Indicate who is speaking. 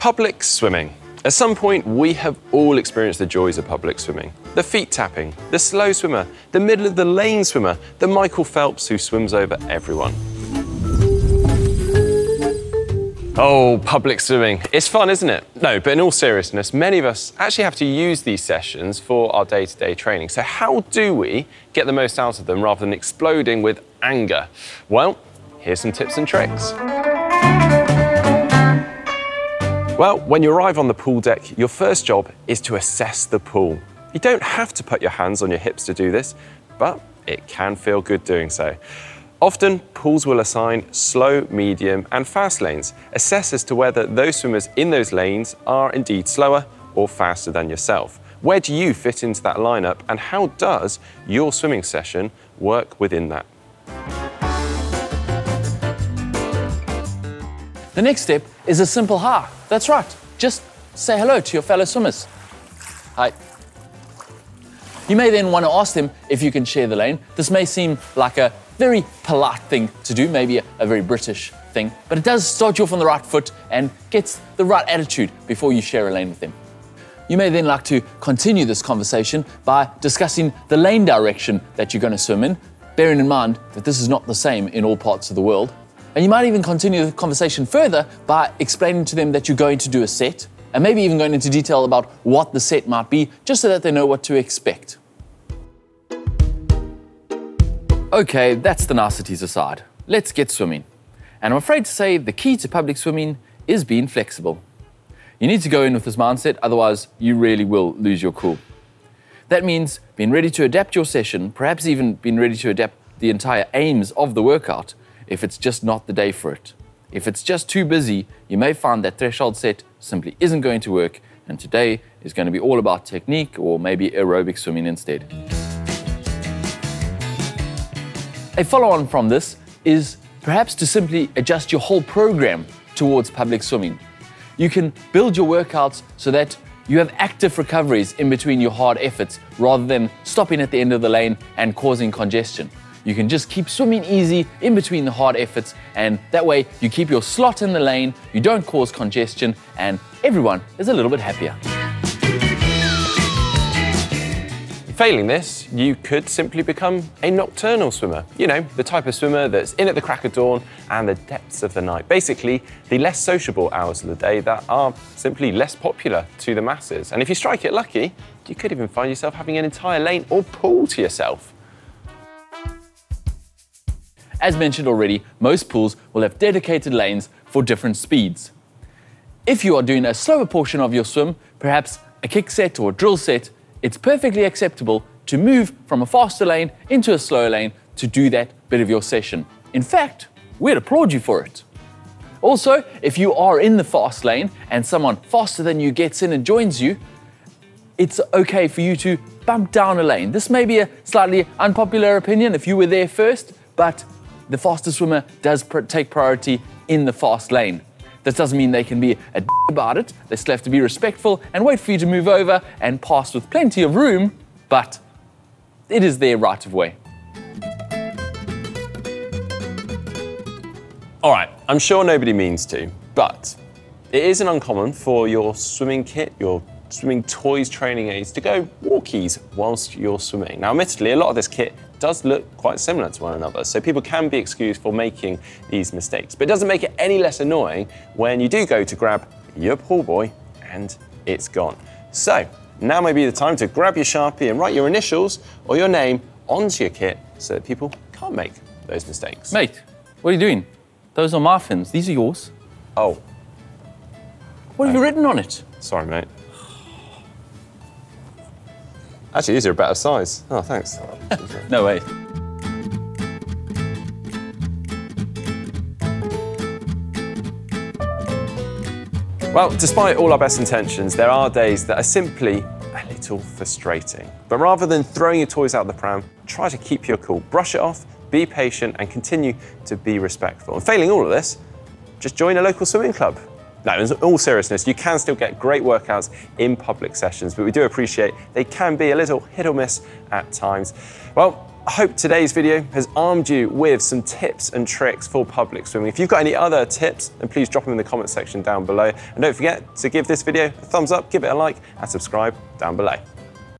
Speaker 1: Public swimming. At some point, we have all experienced the joys of public swimming. The feet tapping, the slow swimmer, the middle of the lane swimmer, the Michael Phelps who swims over everyone. Oh, public swimming. It's fun, isn't it? No, but in all seriousness, many of us actually have to use these sessions for our day to day training. So, how do we get the most out of them rather than exploding with anger? Well, here's some tips and tricks. Well, when you arrive on the pool deck, your first job is to assess the pool. You don't have to put your hands on your hips to do this, but it can feel good doing so. Often, pools will assign slow, medium, and fast lanes. Assess as to whether those swimmers in those lanes are indeed slower or faster than yourself. Where do you fit into that lineup, and how does your swimming session work within that?
Speaker 2: The next step is a simple hi. That's right. Just say hello to your fellow swimmers. Hi. You may then want to ask them if you can share the lane. This may seem like a very polite thing to do, maybe a, a, very British thing, but it does start you off on the right foot and gets the right attitude before you share a lane with them. You may then like to continue this conversation by discussing the lane direction that you're going to swim in, bearing in mind that this is not the same in all parts of the world. And you might even continue the conversation further by explaining to them that you're going to do a set, and maybe even going into detail about what the set might be, just so that they know what to expect. Okay, that's the niceties aside. Let's get swimming. And I'm afraid to say the key to public swimming is being flexible. You need to go in with this mindset, otherwise, you really will lose your cool. That means being ready to adapt your session, perhaps even being ready to adapt the entire aims of the workout if it's just not the day for it. If it's just too busy, you may find that threshold set simply isn't going to work, and today is going to be all about technique or maybe aerobic swimming instead. A follow on from this is perhaps to simply adjust your whole program towards public swimming. You can build your workouts so that you have active recoveries in between your hard efforts rather than stopping at the end of the lane and causing congestion. You can just keep swimming easy in between the hard efforts, and that way you keep your slot in the lane, you don't cause congestion, and everyone is a little bit happier.
Speaker 1: Failing this, you could simply become a nocturnal swimmer. You know, the type of swimmer that's in at the crack of dawn and the depths of the night. Basically, the less sociable hours of the day that are simply less popular to the masses. And if you strike it lucky, you could even find yourself having an entire lane or pool to yourself.
Speaker 2: As mentioned already, most pools will have dedicated lanes for different speeds. If you are doing a slower portion of your swim, perhaps a kick set or a drill set, it's perfectly acceptable to move from a faster lane into a slower lane to do that bit of your session. In fact, we'd applaud you for it. Also, if you are in the fast lane and someone faster than you gets in and joins you, it's okay for you to bump down a lane. This may be a slightly unpopular opinion if you were there first, but the faster swimmer does pr take priority in the fast lane. This doesn't mean they can be a d- about it. They still have to be respectful and wait for you to move over and pass with plenty of room, but it is their right of way.
Speaker 1: All right, I'm sure nobody means to, but it isn't uncommon for your swimming kit, your swimming toys, training aids to go walkies whilst you're swimming. Now, admittedly, a lot of this kit does look quite similar to one another, so people can be excused for making these mistakes. But it doesn't make it any less annoying when you do go to grab your pull buoy and it's gone. So, now may be the time to grab your Sharpie and write your initials or your name onto your kit so that people can't make those mistakes.
Speaker 2: Mate, what are you doing? Those are my fins. These are yours.
Speaker 1: Oh.
Speaker 2: What have you written on it?
Speaker 1: Sorry, mate. Actually, these are a better size. Oh, thanks.
Speaker 2: no way.
Speaker 1: Well, despite all our best intentions, there are days that are simply a little frustrating. But rather than throwing your toys out the pram, try to keep your cool, brush it off, be patient, and continue to be respectful. And failing all of this, just join a local swimming club. Now, in all seriousness, you can still get great workouts in public sessions, but we do appreciate they can be a little hit or miss at times. Well, I hope today's video has armed you with some tips and tricks for public swimming. If you've got any other tips, then please drop them in the comment section down below. And don't forget to give this video a thumbs up, give it a like, and subscribe down below.